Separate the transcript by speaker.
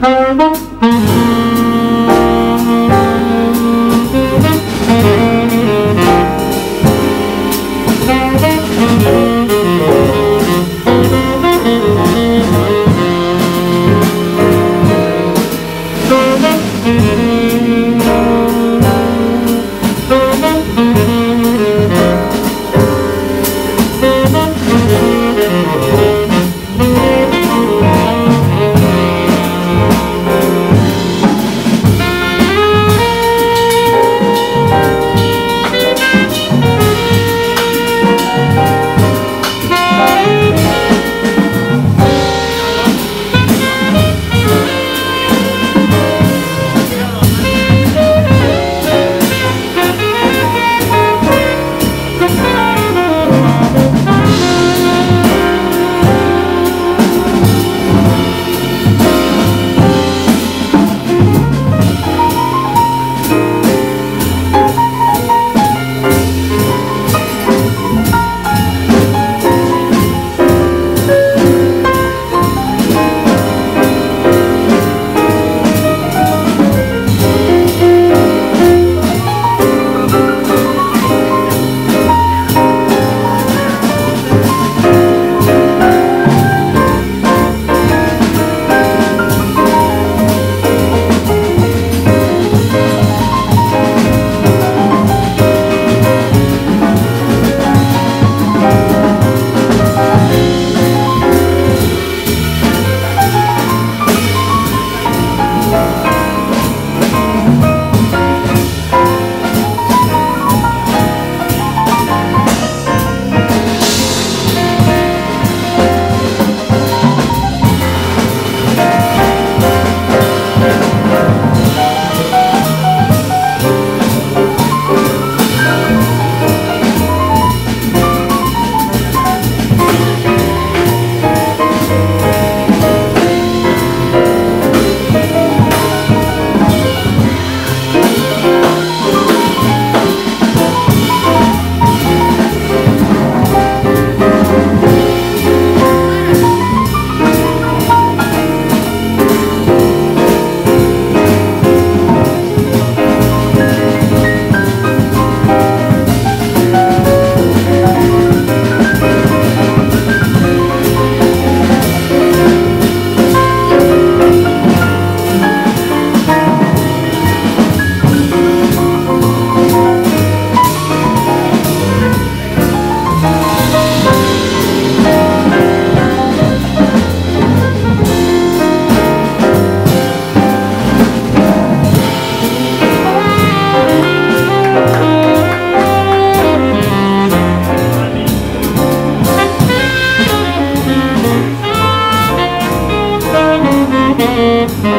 Speaker 1: Música Música